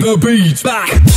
bring the beat back.